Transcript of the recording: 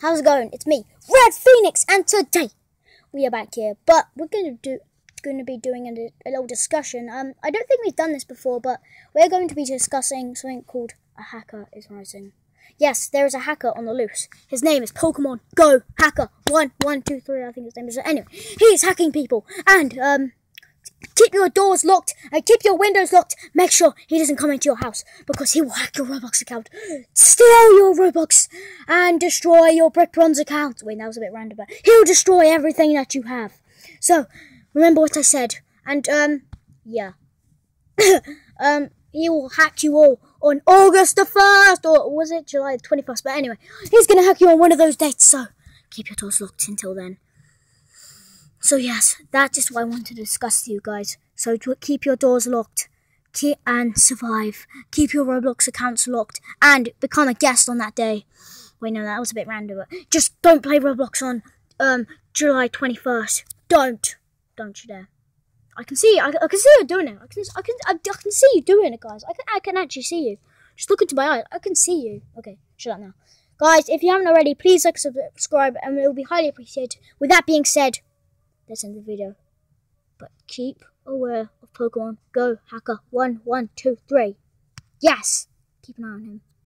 how's it going? It's me, Red Phoenix, and today we are back here. But we're gonna do going to be doing a, a, little discussion. Um, I don't think we've done this before, but we're going to be discussing something called a hacker is rising. Yes, there is a hacker on the loose. His name is Pokemon Go Hacker One One Two Three. I think his name is. Anyway, he's hacking people, and um, keep your doors locked and keep your windows locked. Make sure he doesn't come into your house because he will hack your Roblox account, steal your Robux, and destroy your Brick Bronze account. Wait, that was a bit random, but he'll destroy everything that you have. So remember what I said, and um, yeah, um, he will hack you all on August the 1st, or was it July the 21st? But anyway, he's going to hack you on one of those dates, so keep your doors locked until then. So yes, that is what I want to discuss with you guys. So keep your doors locked keep and survive. Keep your Roblox accounts locked and become a guest on that day. Wait, no, that was a bit random. But just don't play Roblox on um, July 21st. Don't. Don't you dare. I can see, I, I can see you doing it. I can, I can, I, I, can see you doing it, guys. I can, I can actually see you. Just look into my eyes. I can see you. Okay, shut up now. Guys, if you haven't already, please like, subscribe, and it will be highly appreciated. With that being said, let's end the video. But keep aware of Pokemon Go Hacker 1123. Yes! Keep an eye on him.